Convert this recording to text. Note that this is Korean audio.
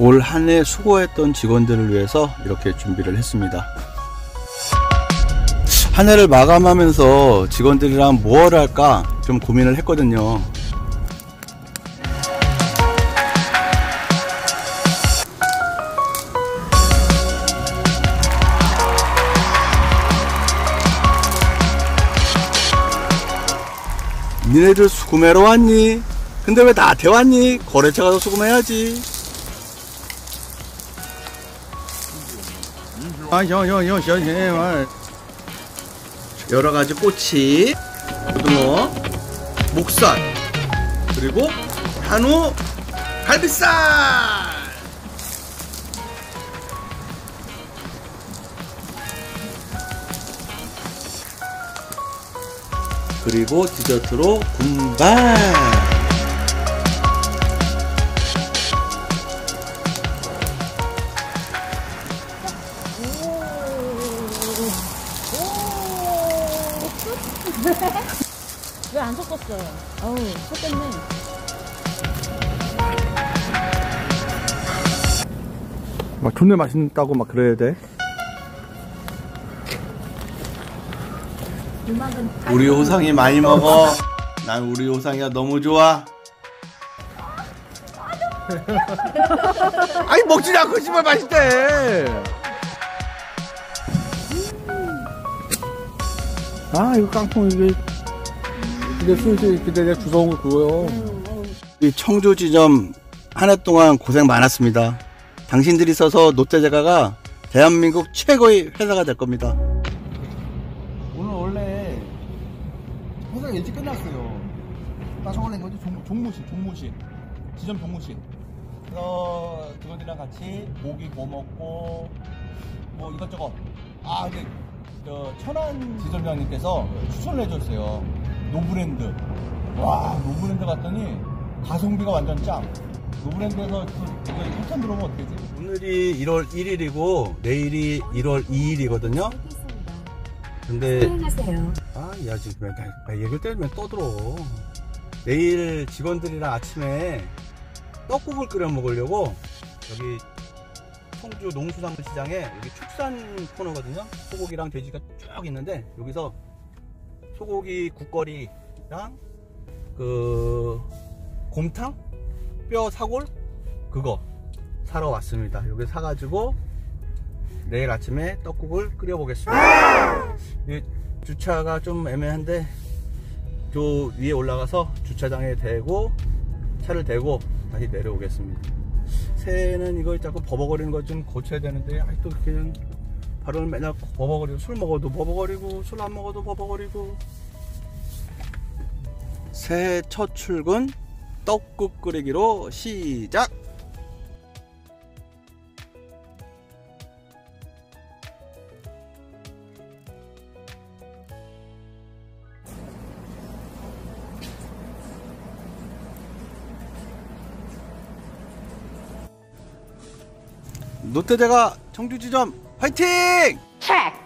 올 한 해 수고했던 직원들을 위해서 이렇게 준비를 했습니다. 한 해를 마감하면서 직원들이랑 무엇을 할까 좀 고민을 했거든요. 니네들 수금해러 왔니? 근데 왜 나한테 왔니? 거래처 가서 수금해야지. 아, 형, 형, 형, 형, 형. 여러 가지 꼬치, 고등어, 목살, 그리고 한우, 갈비살! 그리고 디저트로 군발! 왜 안 섞었어요? 아우, 섞었네. 막 존나 맛있다고 막 그래야 돼. 음악은 우리 호상이 많이 먹어. 난 우리 호상이가 너무 좋아. 아니 먹지 않고 씨발 맛있대. 아 이거 깡통 이게 이게 순수 이렇게 내가 주워온 거 그거요. 이 청주 지점 한 해 동안 고생 많았습니다. 당신들이 있어서 롯데제과가 대한민국 최고의 회사가 될 겁니다. 오늘 원래 회사 일찍 끝났어요. 따져올린 거지 종, 종무식, 종무식. 지점 종무식. 그래서 직원들이랑 같이 고기 구워 먹고 뭐 이것저것. 아 근데 저 천안 지점장님께서 추천을 해줬어요. 노브랜드. 와 노브랜드 갔더니 가성비가 완전 짱. 노브랜드에서 그 이거 협찬 들어오면 어떻게 되지? 오늘이 1월 1일이고 내일이 1월 2일이거든요. 근데. 아, 야 지금 나, 나 얘기를 때리면 떠들어. 내일 직원들이랑 아침에 떡국을 끓여 먹으려고 여기 청주 농수산물 시장에 여기 축산 코너거든요. 소고기랑 돼지가 쭉 있는데 여기서 소고기 국거리랑 그 곰탕 뼈 사골 그거 사러 왔습니다. 여기 사가지고 내일 아침에 떡국을 끓여 보겠습니다. 이 주차가 좀 애매한데 저 위에 올라가서 주차장에 대고 차를 대고 다시 내려오겠습니다. 새해는 이거 자꾸 버벅거리는 거좀 고쳐야 되는데 아직도 그냥 발을 맨날 버벅거리고 술 먹어도 버벅거리고 술 안 먹어도 버벅거리고 새해 첫 출근 떡국 끓이기로 시작! 롯데제가 청주지점 화이팅! 트랙!